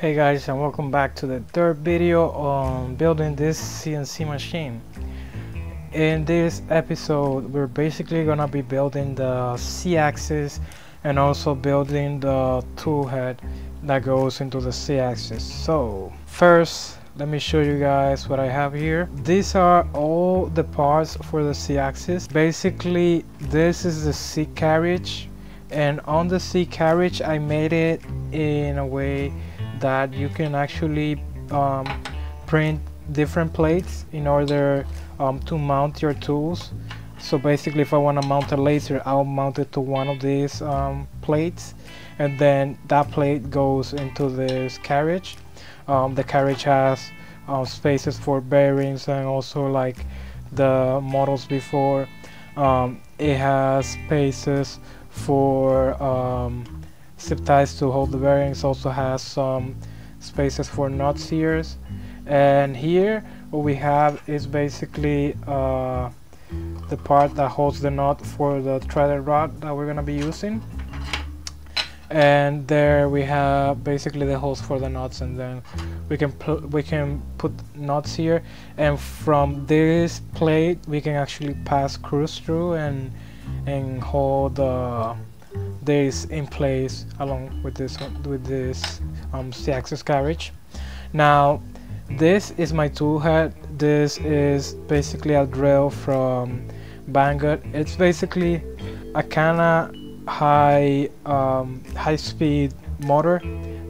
Hey guys and welcome back to the third video on building this CNC machine. In this episode we're basically gonna be building the Z-axis and also building the tool head that goes into the Z-axis. So first let me show you guys what I have here. These are all the parts for the Z-axis. Basically this is the Z carriage and on the Z carriage I made it in a way that you can actually um, print different plates in order um, to mount your tools. So basically if I want to mount a laser I'll mount it to one of these um, plates and then that plate goes into this carriage. Um, the carriage has uh, spaces for bearings and also like the models before. Um, it has spaces for um, zip ties to hold the bearings also has some spaces for nuts here. And here what we have is basically uh, the part that holds the nut for the threaded rod that we're gonna be using. And there we have basically the holes for the nuts and then we can we can put nuts here. And from this plate we can actually pass screws through and and hold the uh, this in place along with this with this um, Z-axis carriage. Now this is my tool head. This is basically a drill from Banggood. It's basically a kinda high um, high speed motor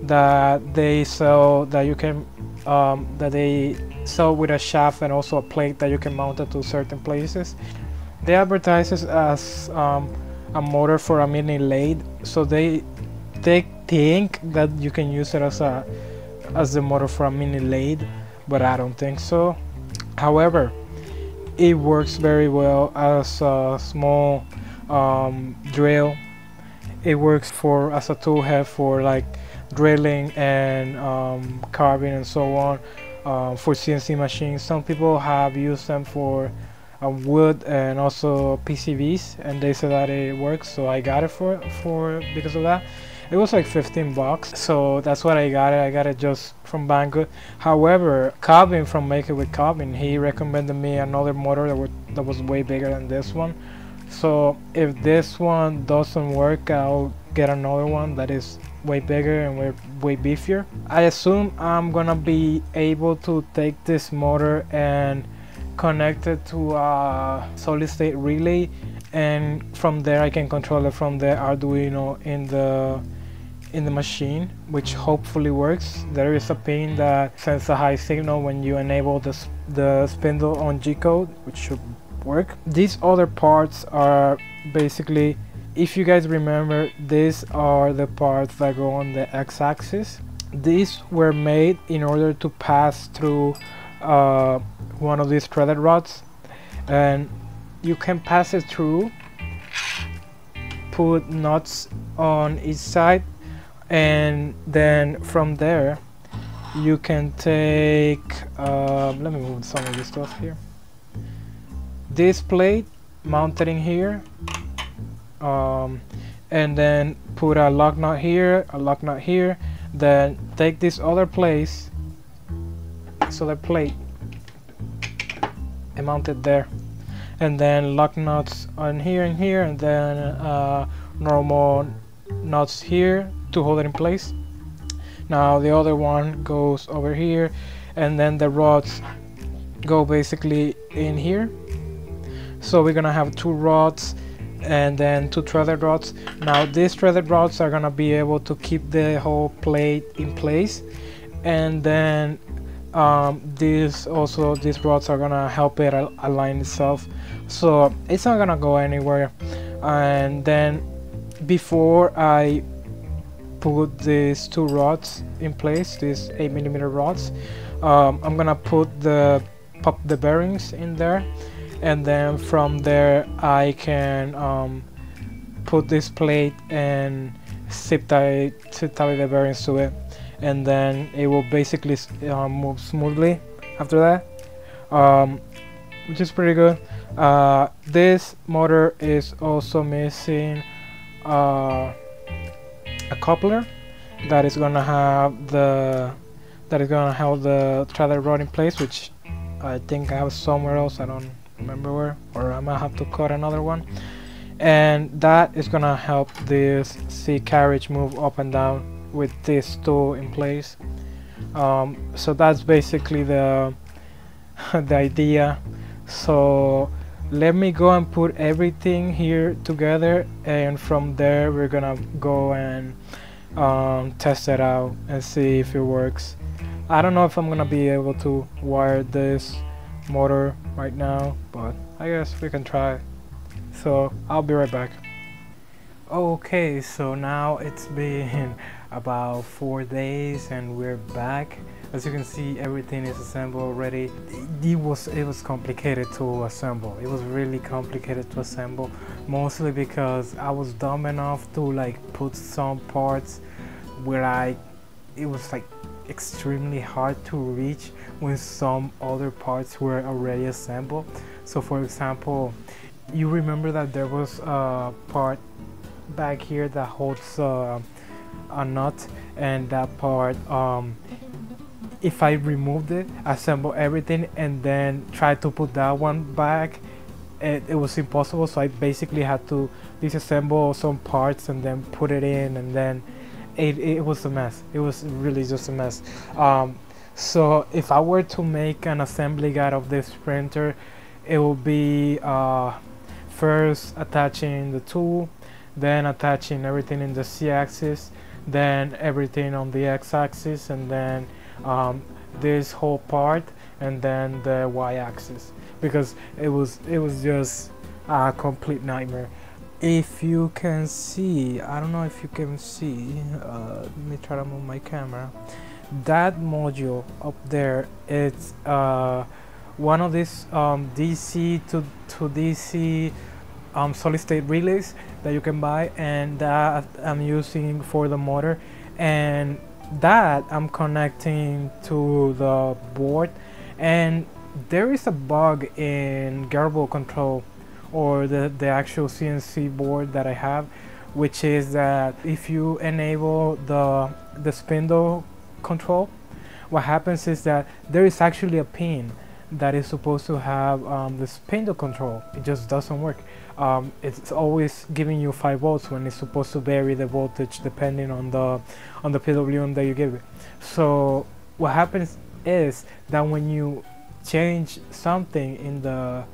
that they sell that you can um, that they sell with a shaft and also a plate that you can mount it to certain places. They advertise it as um, a motor for a mini lathe so they they think that you can use it as a as the motor for a mini lathe but I don't think so. However it works very well as a small um, drill. It works for as a tool head for like drilling and um, carving and so on uh, for CNC machines. Some people have used them for um, wood and also PCBs and they said that it works so I got it for for because of that. It was like 15 bucks so that's what I got it. I got it just from Banggood. However Calvin from Make It With Calvin he recommended me another motor that, would, that was way bigger than this one. So if this one doesn't work I'll get another one that is way bigger and way, way beefier. I assume I'm gonna be able to take this motor and connected to a solid state relay and from there I can control it from the Arduino in the in the machine which hopefully works. There is a pin that sends a high signal when you enable the, the spindle on G-code which should work. These other parts are basically if you guys remember these are the parts that go on the x-axis. These were made in order to pass through uh, one of these threaded rods and you can pass it through put nuts on each side and then from there you can take um, let me move some of this stuff here. This plate mounted in here um, and then put a lock nut here a lock nut here then take this other place this other plate and mount there. And then lock nuts on here and here and then uh, normal nuts here to hold it in place. Now the other one goes over here and then the rods go basically in here. So we're gonna have two rods and then two threaded rods. Now these threaded rods are gonna be able to keep the whole plate in place. And then um, these also these rods are gonna help it al align itself. So it's not gonna go anywhere. And then before I put these two rods in place these 8 millimeter rods um, I'm gonna put the pop the bearings in there. And then from there I can um, put this plate and zip tie, zip tie the bearings to it and then it will basically uh, move smoothly after that um, which is pretty good. Uh, this motor is also missing uh, a coupler that is gonna have the that is gonna hold the trailer rod in place which I think I have somewhere else I don't remember where or I might have to cut another one. And that is gonna help this Z carriage move up and down with this tool in place. Um, so that's basically the the idea. So let me go and put everything here together and from there we're gonna go and um, test it out and see if it works. I don't know if I'm gonna be able to wire this motor right now but I guess we can try. So I'll be right back. Okay so now it's been about four days and we're back. As you can see everything is assembled already. It was it was complicated to assemble. It was really complicated to assemble mostly because I was dumb enough to like put some parts where I it was like extremely hard to reach when some other parts were already assembled. So for example you remember that there was a part back here that holds uh, a nut and that part um, if I removed it, assemble everything, and then try to put that one back, it, it was impossible. So I basically had to disassemble some parts and then put it in, and then it, it was a mess. It was really just a mess. Um, so if I were to make an assembly guide of this printer, it will be uh, first attaching the tool, then attaching everything in the z-axis, then everything on the x-axis, and then um, this whole part and then the y-axis. Because it was it was just a complete nightmare. If you can see I don't know if you can see uh, let me try to move my camera. That module up there it's uh, one of these um, DC to, to DC um, solid state relays that you can buy and that I'm using for the motor. And that I'm connecting to the board. And there is a bug in Grbl control or the, the actual CNC board that I have which is that if you enable the the spindle control what happens is that there is actually a pin that is supposed to have um, the spindle control. It just doesn't work um, it's always giving you 5 volts when it's supposed to vary the voltage depending on the on the PWM that you give it. So what happens is that when you change something in the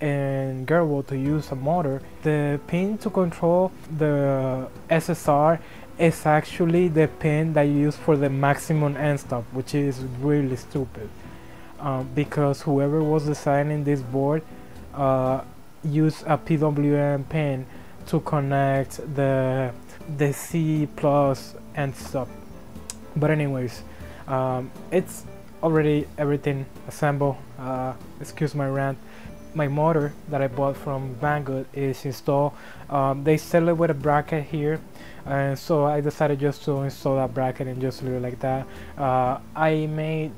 in Grbl to use a motor the pin to control the SSR is actually the pin that you use for the maximum end stop which is really stupid. Um, because whoever was designing this board uh, use a PWM pin to connect the the Z plus and stuff. But anyways um, it's already everything assembled. Uh, excuse my rant. My motor that I bought from Banggood is installed. Um, they sell it with a bracket here and so I decided just to install that bracket and just leave it like that. Uh, I made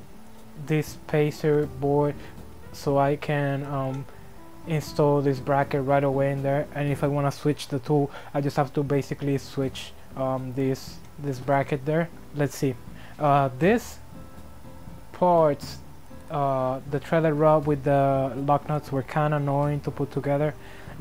this pacer board so I can um, install this bracket right away in there and if I want to switch the tool I just have to basically switch um, this this bracket there. Let's see. Uh, this parts uh, the trailer rod with the lock nuts were kind of annoying to put together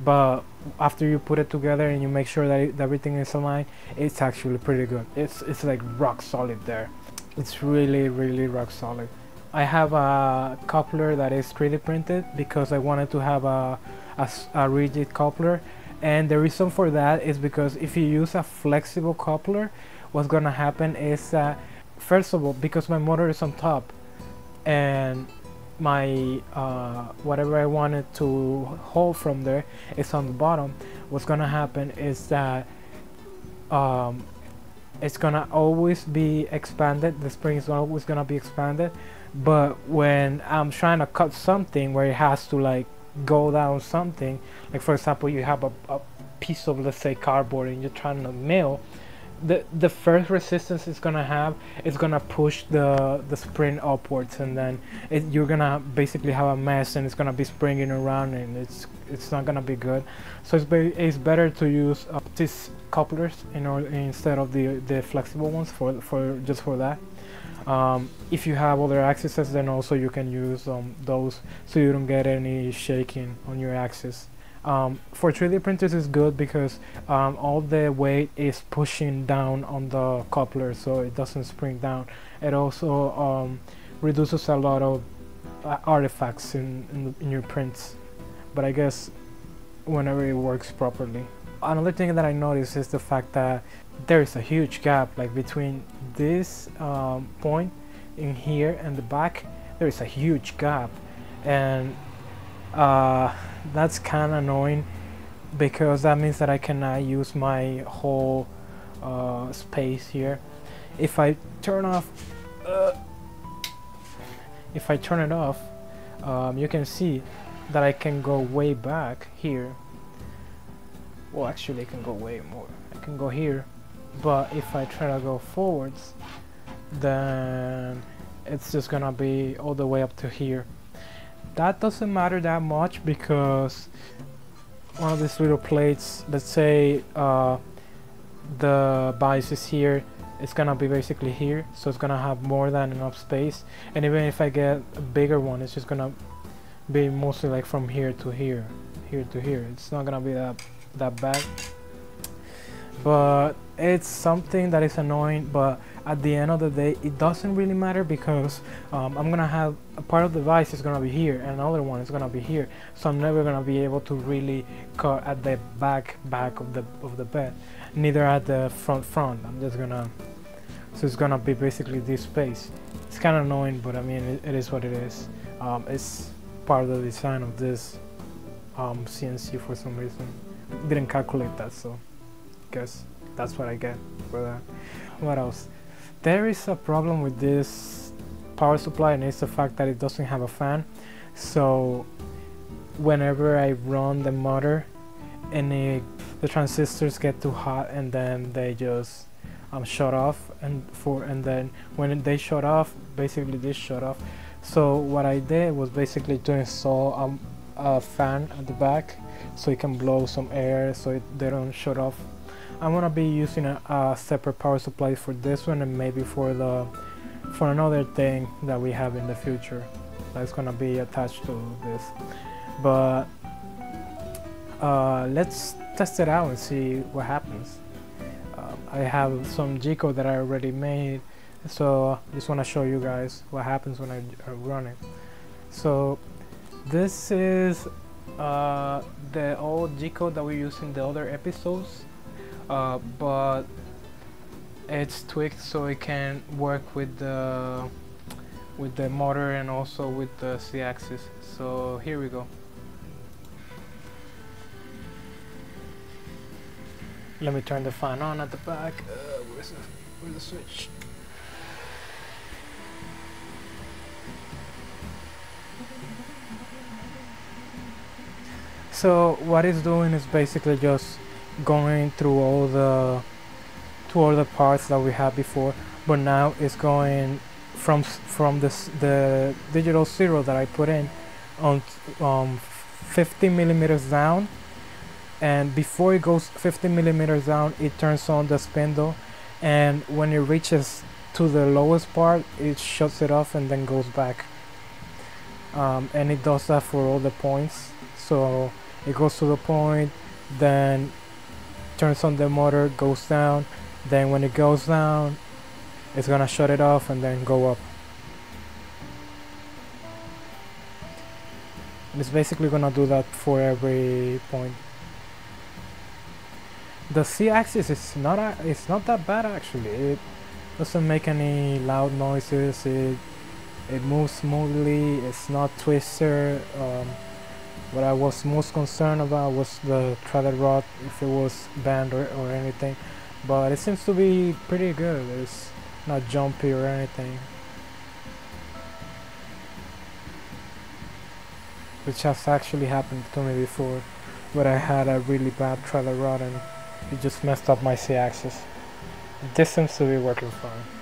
but after you put it together and you make sure that, it, that everything is aligned it's actually pretty good. It's it's like rock solid there. It's really really rock solid I have a coupler that is 3D printed because I wanted to have a, a, a, rigid coupler. And the reason for that is because if you use a flexible coupler what's gonna happen is uh, first of all because my motor is on top and my uh, whatever I wanted to hold from there is on the bottom what's gonna happen is that um, it's gonna always be expanded. The spring is always gonna be expanded. But when I'm trying to cut something where it has to like go down something like for example you have a, a piece of let's say cardboard and you're trying to mill the the first resistance it's gonna have is gonna push the the spring upwards and then it, you're gonna basically have a mess and it's gonna be springing around and it's it's not gonna be good. So it's, be, it's better to use uh, these couplers in order instead of the the flexible ones for for just for that. Um, if you have other axes then also you can use um, those so you don't get any shaking on your axis um, for 3D printers is good because um, all the weight is pushing down on the coupler so it doesn't spring down. It also um, reduces a lot of uh, artifacts in, in, in, your prints but I guess whenever it works properly. Another thing that I noticed is the fact that there is a huge gap like between this um, point in here and the back there is a huge gap and uh, that's kind of annoying because that means that I cannot use my whole uh, space here. If I turn off uh, if I turn it off um, you can see that I can go way back here. Well actually I can go way more. I can go here but if I try to go forwards then it's just gonna be all the way up to here that doesn't matter that much because one of these little plates let's say uh, the bias is here it's gonna be basically here so it's gonna have more than enough space. And even if I get a bigger one it's just gonna be mostly like from here to here here to here. It's not gonna be that that bad. But it's something that is annoying but at the end of the day it doesn't really matter because um, I'm gonna have a part of the device is gonna be here and another one is gonna be here. So I'm never gonna be able to really cut at the back back of the of the bed neither at the front front. I'm just gonna so it's gonna be basically this space. It's kind of annoying but I mean it, it is what it is. Um, it's part of the design of this um, CNC for some reason. Didn't calculate that so guess that's what I get for that. What else? There is a problem with this power supply and it's the fact that it doesn't have a fan. So whenever I run the motor and it, the transistors get too hot and then they just um, shut off and for and then when they shut off basically this shut off. So what I did was basically to install um, a fan at the back so it can blow some air so it, they don't shut off I'm gonna be using a, a, separate power supply for this one and maybe for the for another thing that we have in the future that's gonna be attached to this. But uh, let's test it out and see what happens. Uh, I have some G-code that I already made so just want to show you guys what happens when I, I run it. So this is uh, the old G-code that we used in the other episodes uh, but it's tweaked so it can work with the with the motor and also with the z-axis so here we go. Let me turn the fan on at the back. Uh, where's, the, where's the switch? So what it's doing is basically just going through all the to all the parts that we had before but now it's going from from this the digital zero that I put in on um, 50 millimeters down. And before it goes 50 millimeters down it turns on the spindle. And when it reaches to the lowest part it shuts it off and then goes back. Um, and it does that for all the points. So it goes to the point then turns on the motor goes down. Then when it goes down it's gonna shut it off and then go up. And it's basically gonna do that for every point. The Z-axis is not a, it's not that bad actually. It doesn't make any loud noises. It it moves smoothly. It's not twister um, what I was most concerned about was the threaded rod, if it was bent or, or anything. But it seems to be pretty good. It's not jumpy or anything. Which has actually happened to me before. But I had a really bad threaded rod and it just messed up my Z-axis. this seems to be working fine.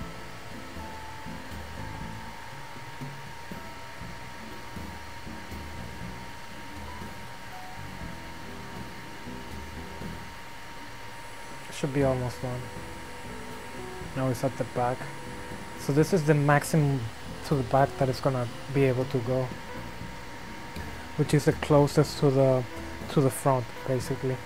Should be almost done. Now it's at the back. So this is the maximum to the back that it's gonna be able to go. Which is the closest to the to the front basically.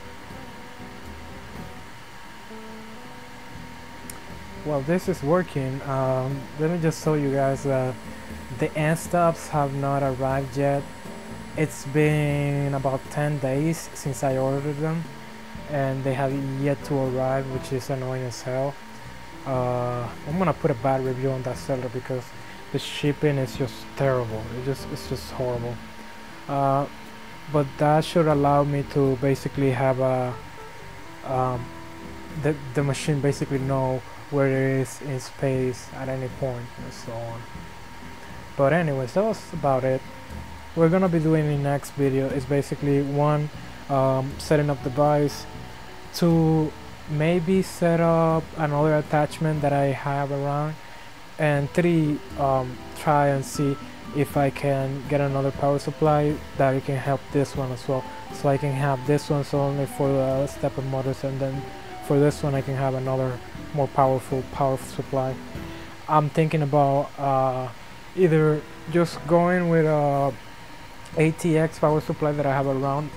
Well this is working. Um, let me just show you guys that the end stops have not arrived yet. It's been about 10 days since I ordered them and they have yet to arrive which is annoying as hell. Uh, I'm gonna put a bad review on that seller because the shipping is just terrible. It just it's just horrible. Uh, but that should allow me to basically have a um, the the machine basically know where it is in space at any point and so on. But anyways, that was about it. We're gonna be doing in next video is basically one um, setting up the device, two maybe set up another attachment that I have around and three um, try and see if I can get another power supply that can help this one as well. So I can have this one so only for the stepper motors and then for this one I can have another more powerful power supply. I'm thinking about uh, either just going with a ATX power supply that I have around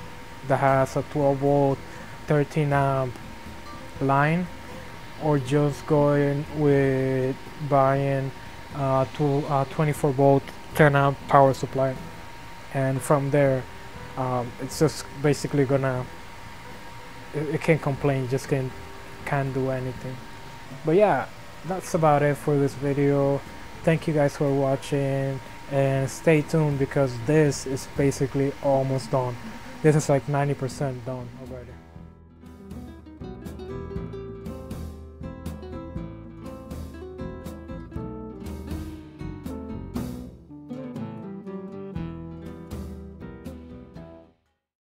that has a 12 volt 13 amp line or just going with buying uh, to uh, 24 volt 10 amp power supply. And from there um, it's just basically gonna it, it can't complain just can can't do anything. But yeah that's about it for this video. Thank you guys for watching and stay tuned because this is basically almost done. This is like 90% done already